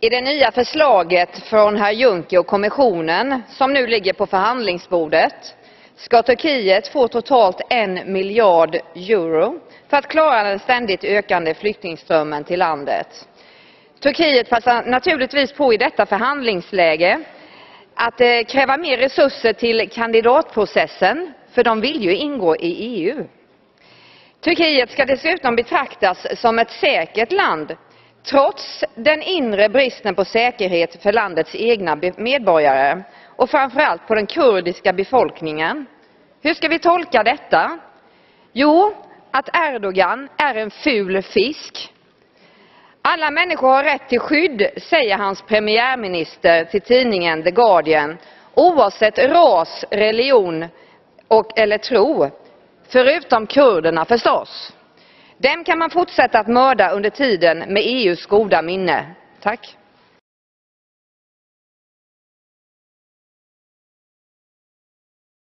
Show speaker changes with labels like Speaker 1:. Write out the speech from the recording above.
Speaker 1: I det nya förslaget från herr Juncker och kommissionen som nu ligger på förhandlingsbordet ska Turkiet få totalt en miljard euro för att klara den ständigt ökande flyktingströmmen till landet. Turkiet passar naturligtvis på i detta förhandlingsläge att eh, kräva mer resurser till kandidatprocessen, för de vill ju ingå i EU. Turkiet ska dessutom betraktas som ett säkert land trots den inre bristen på säkerhet för landets egna medborgare och framför allt på den kurdiska befolkningen. Hur ska vi tolka detta? Jo, att Erdogan är en ful fisk. Alla människor har rätt till skydd, säger hans premiärminister till tidningen The Guardian, oavsett ras, religion och, eller tro. Förutom kurderna förstås. Dem kan man fortsätta att mörda under tiden med EUs goda minne. Tack.